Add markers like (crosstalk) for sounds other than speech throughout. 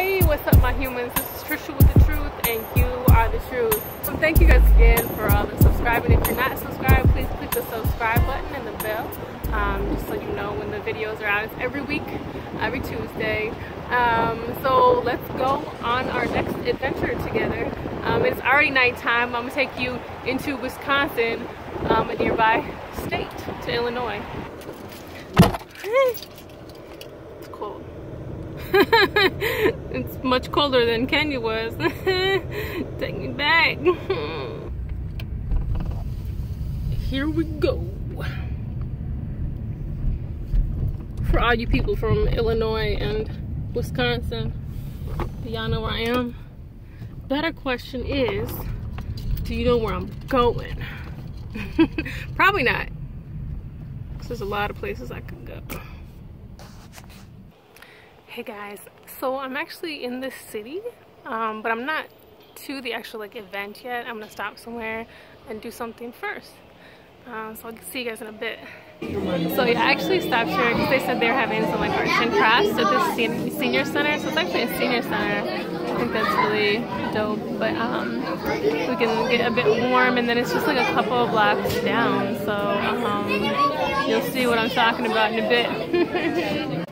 Hey, what's up my humans? This is Tricia with the truth and you are the truth. So thank you guys again for all the subscribing. If you're not subscribed, please click the subscribe button and the bell um, just so you know when the videos are out. It's every week, every Tuesday. Um, so let's go on our next adventure together. Um, it's already nighttime. I'm gonna take you into Wisconsin, um, a nearby state to Illinois. (laughs) it's much colder than Kenya was. (laughs) Take me back. (laughs) Here we go. For all you people from Illinois and Wisconsin, y'all know where I am. Better question is, do you know where I'm going? Probably not. Cause there's a lot of places I could go. Hey guys, so I'm actually in this city, um, but I'm not to the actual like event yet. I'm gonna stop somewhere and do something first. Uh, so I'll see you guys in a bit. So yeah, I actually stopped here because they said they were having some like arts and crafts at this senior center. So it's actually a senior center. I think that's really dope. But um, we can get a bit warm and then it's just like a couple of blocks down. So um, you'll see what I'm talking about in a bit. (laughs)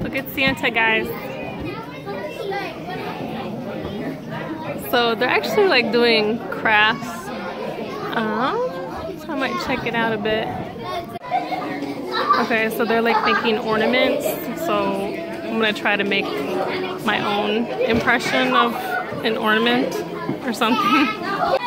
Look at Santa, guys. So they're actually like doing crafts. Um, so I might check it out a bit. Okay, so they're like making ornaments. So I'm gonna try to make my own impression of an ornament or something. (laughs)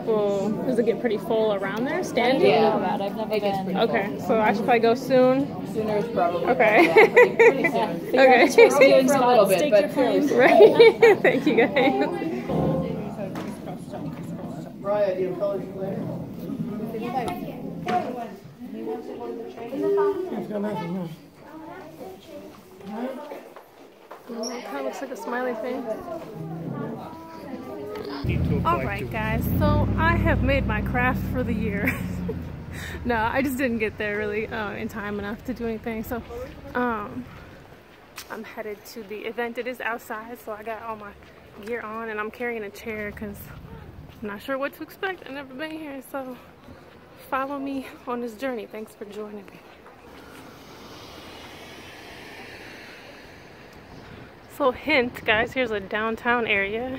People, does it get pretty full around there standing? Yeah, about. I've never been. Okay, so I should probably go soon. Sooner is probably. Okay. Yeah, pretty, pretty (laughs) soon. Figure Okay. out what you're For a little (laughs) bit, but your. (laughs) Right. Thank you guys. Mariah, do you have colors later? Kind of looks like a smiley face. Alright guys, so I have made my craft for the year. (laughs) no, I just didn't get there really uh, in time enough to do anything. So um, I'm headed to the event. It is outside, so I got all my gear on and I'm carrying a chair because I'm not sure what to expect. I've never been here, so follow me on this journey. Thanks for joining me. So hint, guys, here's a downtown area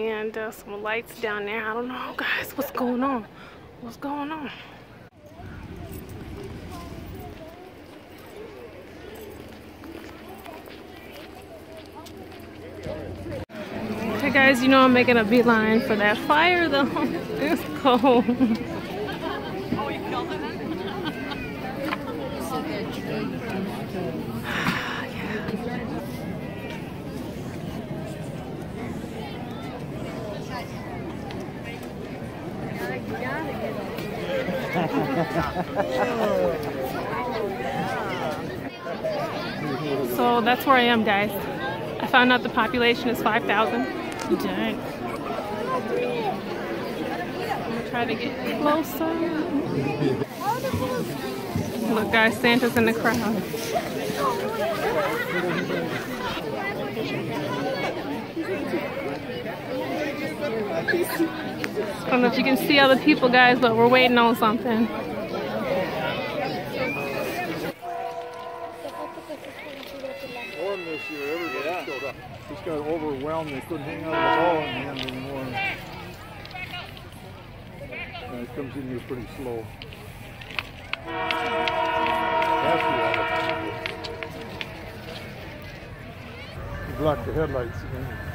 and uh, some lights down there. I don't know, (laughs) guys, what's going on? What's going on? Okay, guys, you know I'm making a beeline for that fire, though. (laughs) It's cold. (laughs) So that's where I am, guys. I found out the population is 5,000. Dang. I'm gonna try to get closer. Look, guys, Santa's in the crowd. I don't know if you can see all the people, guys, but we're waiting on something. warm this year. Everybody showed up. Just got overwhelmed. They couldn't hang out at the hall in the end anymore. And it comes in here pretty slow. That's the block the headlights again.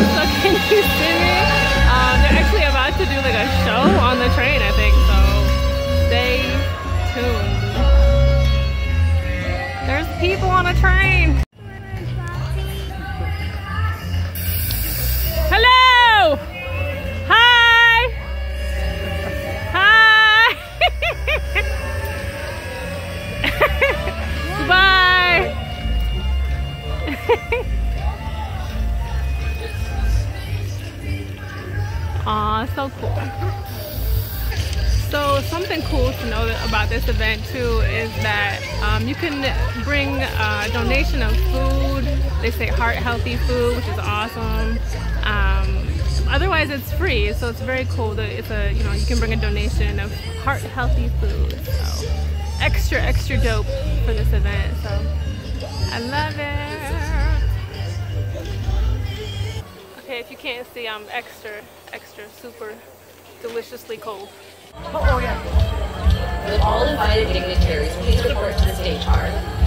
Guys, so Aw, so cool. So something cool to know about this event too is that um, you can bring a donation of food. They say heart healthy food, which is awesome. Um, otherwise, it's free, so it's very cool. That it's a you know you can bring a donation of heart healthy food. So extra extra dope for this event. So I love it. Okay, if you can't see, I'm extra, extra, super deliciously cold. oh, oh yeah with all invited dignitaries, please report to the stage art.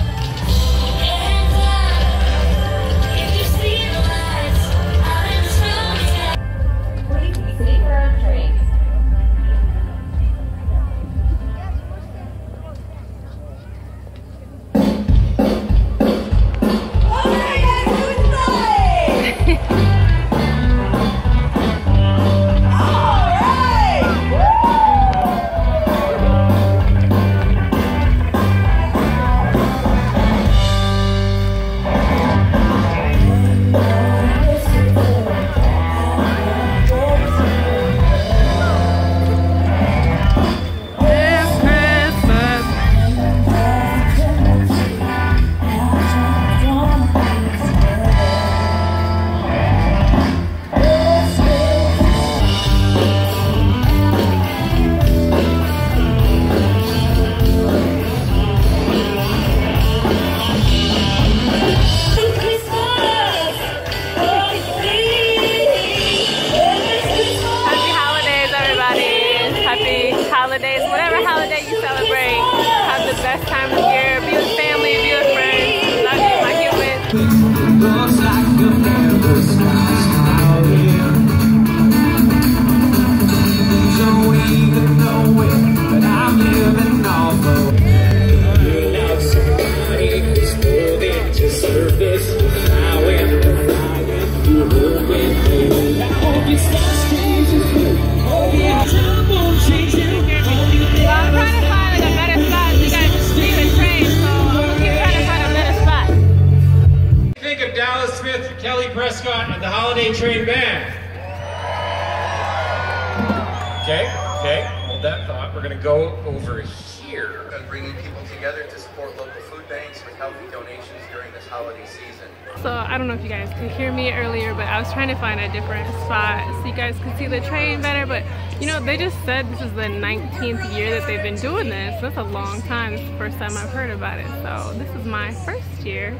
Food banks with healthy donations during this holiday season. So I don't know if you guys could hear me earlier, but I was trying to find a different spot so you guys could see the train better. But you know, they just said this is the 19th year that they've been doing this. That's a long time. Is the first time I've heard about it. So this is my first year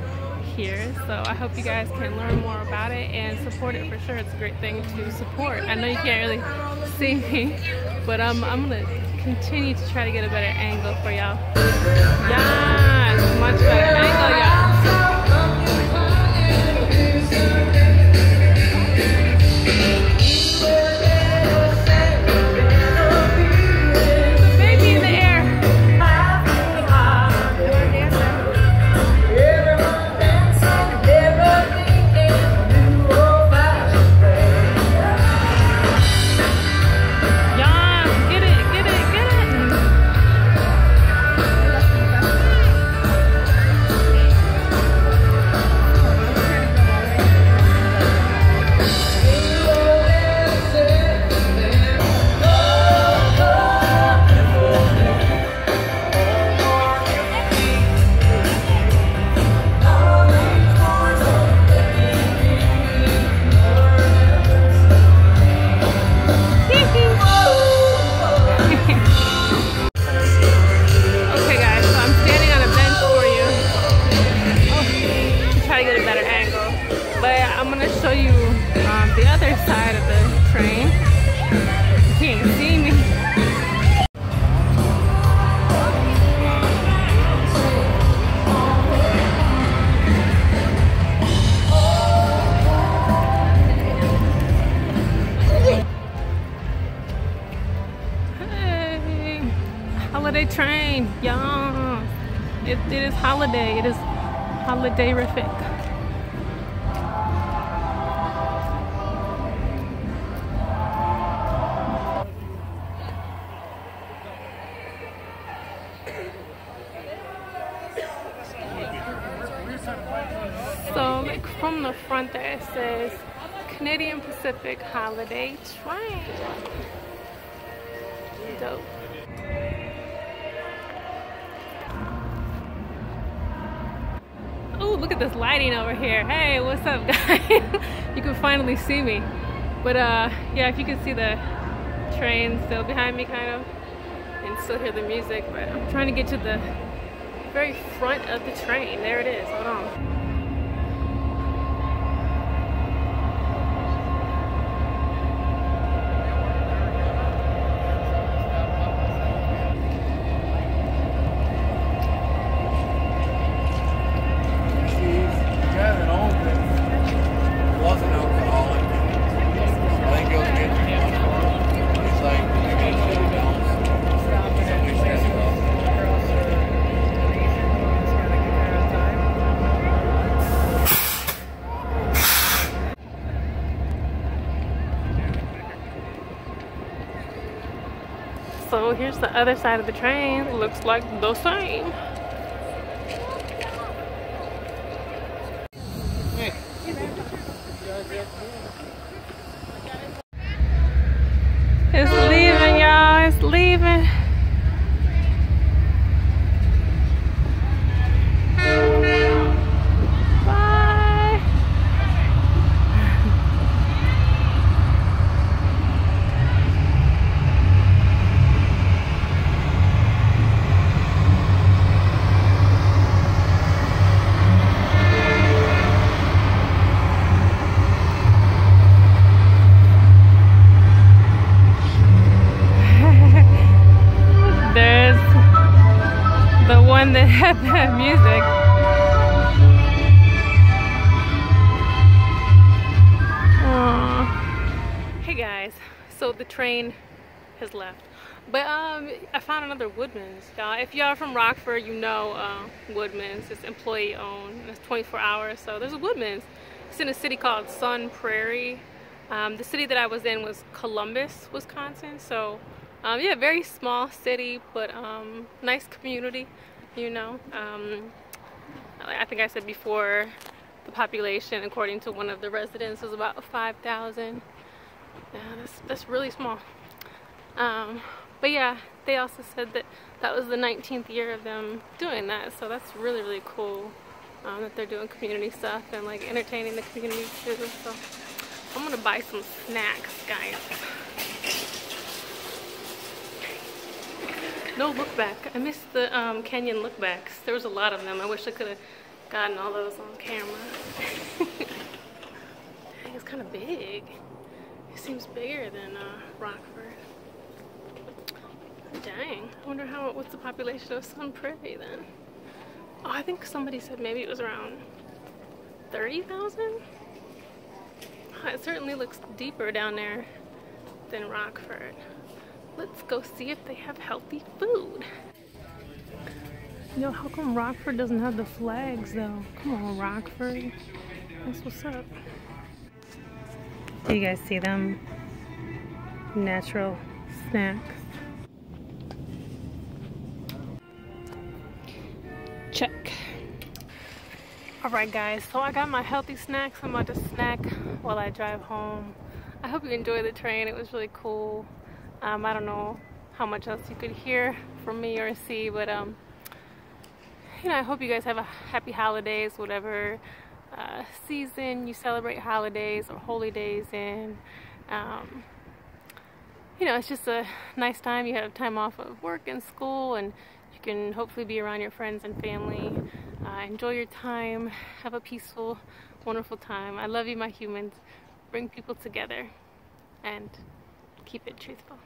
here. So I hope you guys can learn more about it and support it for sure. It's a great thing to support. I know you can't really see me, but um, I'm gonna continue to try to get a better angle for y'all. Much better y'all. Baby in It, it is holiday. It is holiday-rific. So like from the front there it says Canadian Pacific Holiday Train. Dope. Look at this lighting over here. Hey, what's up (laughs) guys? you can finally see me. But uh, yeah, if you can see the train still behind me kind of and still hear the music, but I'm trying to get to the very front of the train. There it is, hold on. So here's the other side of the train. Looks like the same. It's leaving, y'all. It's leaving. Bye. There's the (laughs) had that music. Aw. Hey guys, so the train has left. But um, I found another Woodman's. Y'all, if y'all are from Rockford, you know uh, Woodman's. It's employee owned. It's 24 hours. So there's a Woodman's. It's in a city called Sun Prairie. Um, the city that I was in was Columbus, Wisconsin. So um, yeah, very small city, but um, nice community, you know. Um, I think I said before, the population, according to one of the residents, was about 5,000. Yeah, that's, that's really small. Um, but yeah, they also said that that was the 19th year of them doing that, so that's really, really cool um, that they're doing community stuff and like entertaining the community too. So I'm gonna buy some snacks, guys. No look back. I missed the um, Kenyan look backs. There was a lot of them. I wish I could have gotten all those on camera. It's kind of big. It seems bigger than uh, Rockford. Dang. I wonder how. What's the population of Sun Prairie then? Oh, I think somebody said maybe it was around 30,000? It certainly looks deeper down there than Rockford. Let's go see if they have healthy food. Yo, how come Rockford doesn't have the flags though? Come on, Rockford. That's what's up. Do you guys see them? Natural snacks. Check. Alright guys, so I got my healthy snacks. I'm about to snack while I drive home. I hope you enjoy the train. It was really cool. Um, I don't know how much else you could hear from me or see, but um, you know, I hope you guys have a happy holidays, whatever uh, season you celebrate holidays or holy days in. Um, you know, it's just a nice time. You have time off of work and school, and you can hopefully be around your friends and family. Uh, enjoy your time. Have a peaceful, wonderful time. I love you, my humans. Bring people together and keep it truthful.